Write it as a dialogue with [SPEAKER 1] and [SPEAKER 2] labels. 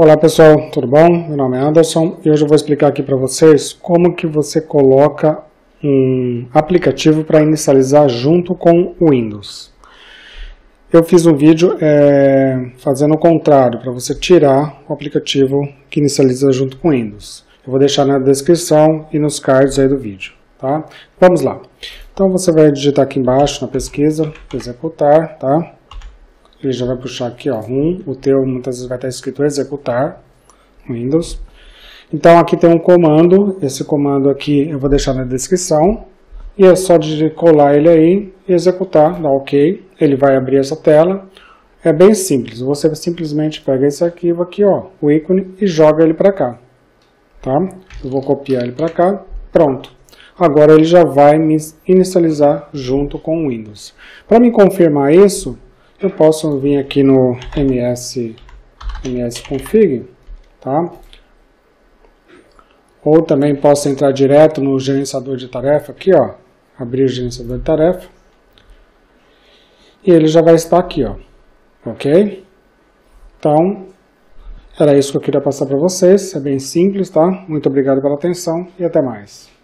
[SPEAKER 1] Olá pessoal, tudo bom? Meu nome é Anderson e hoje eu vou explicar aqui para vocês como que você coloca um aplicativo para inicializar junto com o Windows. Eu fiz um vídeo é, fazendo o contrário, para você tirar o aplicativo que inicializa junto com o Windows. Eu vou deixar na descrição e nos cards aí do vídeo, tá? Vamos lá. Então você vai digitar aqui embaixo na pesquisa, executar, tá? Ele já vai puxar aqui, ó, um, o teu muitas vezes vai estar escrito executar, Windows. Então aqui tem um comando, esse comando aqui eu vou deixar na descrição, e é só de colar ele aí executar, dá ok, ele vai abrir essa tela. É bem simples, você simplesmente pega esse arquivo aqui, ó, o ícone, e joga ele para cá, tá? Eu vou copiar ele para cá, pronto. Agora ele já vai me inicializar junto com o Windows. Para me confirmar isso, eu posso vir aqui no ms, ms config, tá? Ou também posso entrar direto no gerenciador de tarefa aqui, ó, abrir o gerenciador de tarefa. E ele já vai estar aqui, ó, ok? Então, era isso que eu queria passar para vocês, é bem simples, tá? Muito obrigado pela atenção e até mais.